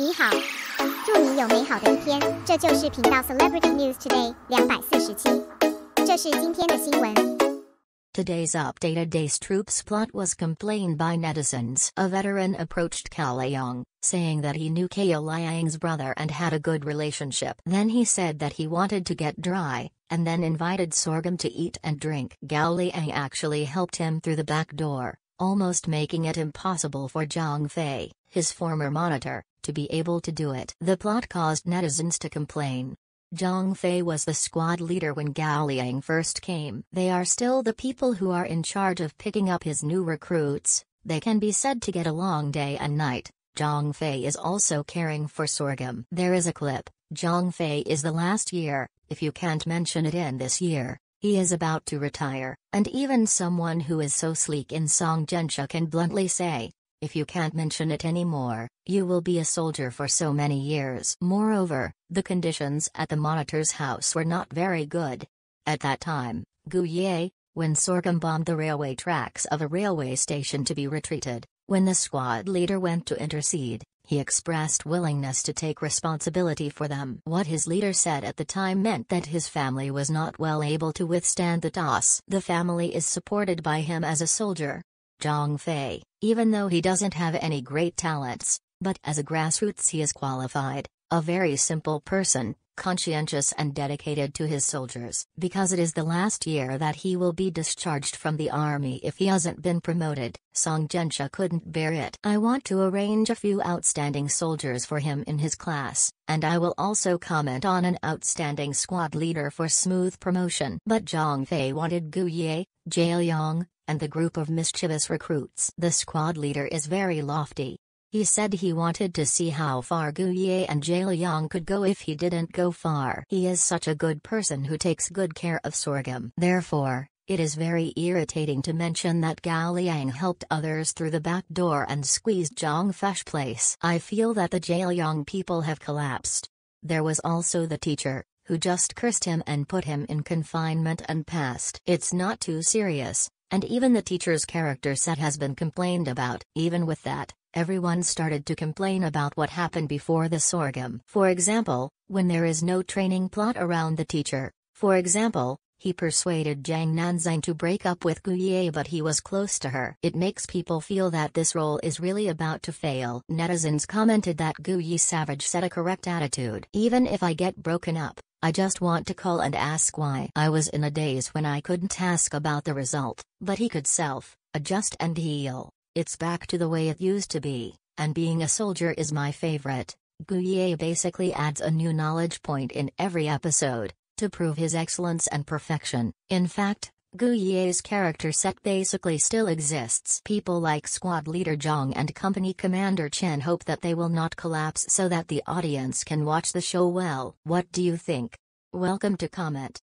你好，祝你有美好的一天。这就是频道 Celebrity News Today 两百四十七，这是今天的新闻。Today's updated Ace Troops plot was complained by netizens. A veteran approached Kaoliang, saying that he knew Kaoliang's brother and had a good relationship. Then he said that he wanted to get dry, and then invited Sorghum to eat and drink. Gao Liang actually helped him through the back door, almost making it impossible for Zhang Fei, his former monitor, to be able to do it. The plot caused netizens to complain. Zhang Fei was the squad leader when Gao Liang first came. They are still the people who are in charge of picking up his new recruits, they can be said to get along day and night. Zhang Fei is also caring for sorghum. There is a clip, Zhang Fei is the last year, if you can't mention it in this year, he is about to retire, and even someone who is so sleek in Song Jinsha can bluntly say, if you can't mention it anymore, you will be a soldier for so many years. Moreover, the conditions at the monitor's house were not very good. At that time, Gu Ye, when Sorghum bombed the railway tracks of a railway station to be retreated, when the squad leader went to intercede, he expressed willingness to take responsibility for them. What his leader said at the time meant that his family was not well able to withstand the toss. The family is supported by him as a soldier. Zhang Fei, even though he doesn't have any great talents, but as a grassroots he is qualified, a very simple person, conscientious and dedicated to his soldiers. Because it is the last year that he will be discharged from the army if he hasn't been promoted, Song Jinsha couldn't bear it. I want to arrange a few outstanding soldiers for him in his class, and I will also comment on an outstanding squad leader for smooth promotion. But Zhang Fei wanted Gu Ye, Jia Yang, and the group of mischievous recruits. The squad leader is very lofty. He said he wanted to see how far Gu Ye and Jia Yang could go if he didn't go far. He is such a good person who takes good care of sorghum. Therefore, it is very irritating to mention that Gao Liang helped others through the back door and squeezed Zhang Fei's place. I feel that the Jia Yang people have collapsed. There was also the teacher, who just cursed him and put him in confinement and passed. It's not too serious, and even the teacher's character set has been complained about. Even with that, everyone started to complain about what happened before the sorghum. For example, when there is no training plot around the teacher, for example, he persuaded Jiang Nanzang to break up with Gu Ye but he was close to her. It makes people feel that this role is really about to fail. Netizens commented that Gu Ye Savage set a correct attitude. Even if I get broken up, I just want to call and ask why. I was in a daze when I couldn't ask about the result, but he could self, adjust and heal. It's back to the way it used to be, and being a soldier is my favorite. Gu Ye basically adds a new knowledge point in every episode, to prove his excellence and perfection. In fact, Gu Ye's character set basically still exists. People like squad leader Zhang and company commander Chen hope that they will not collapse so that the audience can watch the show well. What do you think? Welcome to comment.